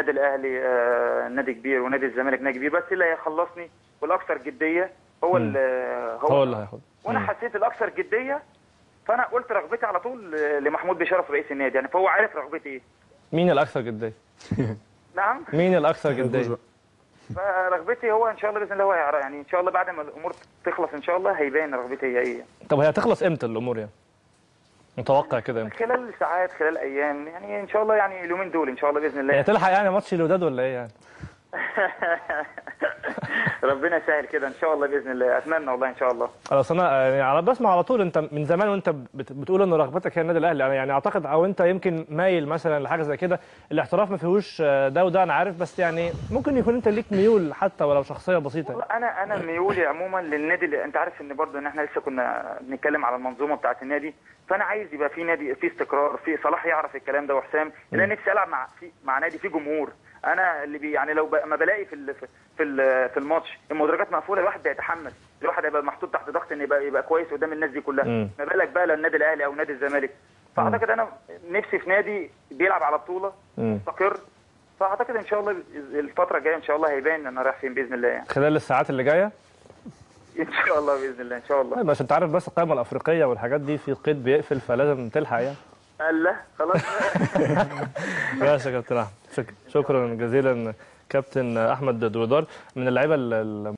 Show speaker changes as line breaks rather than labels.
النادي الأهلي آه، نادي كبير ونادي الزمالك نادي كبير بس اللي هيخلصني والأكثر جدية هو ال-
هو اللي هياخد وأنا.
حسيت الأكثر جدية فأنا قلت رغبتي على طول لمحمود بشرف رئيس النادي يعني فهو عارف رغبتي إيه.
مين الأكثر جدية؟
نعم.
مين الأكثر جدية؟
فرغبتي هو إن شاء الله بإذن الله هو يعني إن شاء الله بعد ما الأمور تخلص إن شاء الله هيبان رغبتي هي إيه.
طب هي هتخلص إمتى الأمور يعني؟ متوقع كده إمتى
خلال ساعات خلال أيام يعني إن شاء الله يعني اليومين دول إن شاء الله
بإذن
الله.
تلحق يعني ماتش الوداد ولا إيه يعني؟
ربنا يسهل كده إن شاء الله بإذن الله. أتمنى والله إن شاء الله.
خلاص أنا يعني على بسمع على طول أنت من زمان وأنت بت- بتقول إن رغبتك هي النادي الأهلي. أنا يعني أعتقد أو أنت يمكن مايل مثلا لحاجة زي كده. الاحتراف ما فيهوش ده وده أنا عارف. بس يعني ممكن يكون أنت ليك ميول حتى ولو شخصية
بسيطة. أنا أنا ميولي عموما للنادي اللي أنت عارف إن برضه إن إحنا لسه كنا بنتكلم على المنظومة بتاعه النادي. فأنا عايز يبقى في نادي في استقرار في صلاح يعرف الكلام ده وحسام. إن أنا نفسي ألعب مع في مع نادي فيه جمهور. أنا اللي بي يعني لو ما بلاقي في ال في ال في الماتش المدرجات مقفولة الواحد بيتحمس الواحد هيبقى محطوط تحت ضغط إن يبقى يبقى كويس قدام الناس دي كلها. ما بالك بقى للنادي الأهلي أو نادي الزمالك. فأعتقد أنا نفسي في نادي بيلعب على
بطولة.
مستقر. فأعتقد إن شاء الله الفترة الجاية إن شاء الله هيبان أنا رايح فين بإذن الله يعني.
خلال الساعات اللي جاية؟
إن شاء الله بإذن الله إن شاء الله.
طيب عشان أنت عارف بس القائمه الأفريقية والحاجات دي في قيد بيقفل فلازم تلحق يعني.
قال لا خلاص.
ماشي يا كابتن احمد شك- شكرا جزيلا. كابتن أحمد دويدار من اللعيبة ال-